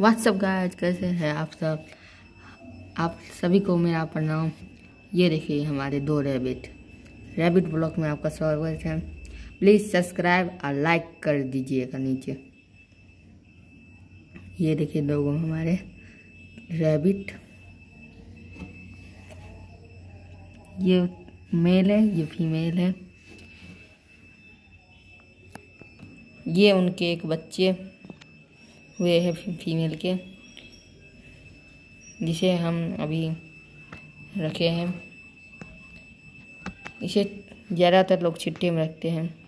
WhatsApp guys कैसे हैं आप सब? आप सभी को मेरा प्रणाम। ये देखिए हमारे दो रैबिट रैबिट ब्लॉग में आपका स्वागत है। प्लीज़ सब्सक्राइब और लाइक कर दीजिएगा नीचे। ये देखिए दो हमारे रैबिट ये मेल है, ये फीमेल है। ये उनके एक बच्चे। हुए हैं फीमेल के, जिसे हम अभी रखे हैं। इसे ज़्यादातर लोग छिट्टे में रखते हैं।